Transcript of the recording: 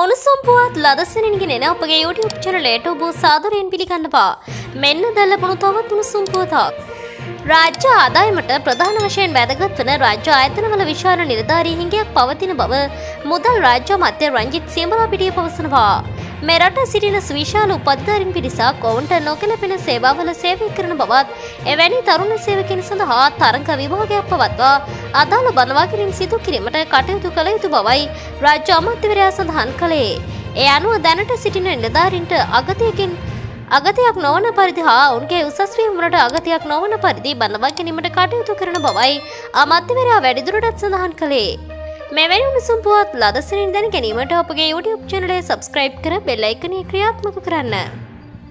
උණුසුම් පුවත් ලදසනින්ගෙන එන අපගේ YouTube චැනලයට ඔබ සාදරයෙන් පිළිගන්නවා. මෙන්න දැල්ලපුණු තවත් උණුසුම් පුවතක්. රාජ්‍ය ආදායමට ප්‍රධාන වශයෙන් වැදගත් වන රාජ්‍ය ආයතනවල විශාල නිලධාරී හිඟයක් පවතින බව මුදල් රාජ්‍ය අමාත්‍ය රංජිත් සියඹලාපිටිය පවසනවා. මෙරට සිටින සුවිශාල උපධාරින් පිරිසක් ඔවුන්ට නොකැලපෙන සේවාවල සේවය කරන බවත් එවැනි තරුණ සේවකින් සඳහා තරඟ විභාගයක් පවත්වා අදාළ බනවාකිරින් සිදු කිරීමට කටයුතු කළ යුතු බවයි රාජ්‍ය අමාත්‍යවරයා සඳහන් කළේ. ඒ අනුව දැනට සිටින නිලධාරීන්ට අගතියකින් අගතයක් නොවන පරිදි හා ඔවුන්ගේ උසස් වීමට අගතයක් නොවන පරිදි බඳවා ගැනීමට කටයුතු කරන බවයි අමාත්‍යවරයා වැඩිදුරටත් සඳහන් කළේ. මෙවැනි උණුසුම් පුවත් ලදසනින් දැන ගැනීමට අපගේ YouTube චැනලය සබස්ක්‍රයිබ් කර බෙල් අයිකනය ක්‍රියාත්මක කරන්න.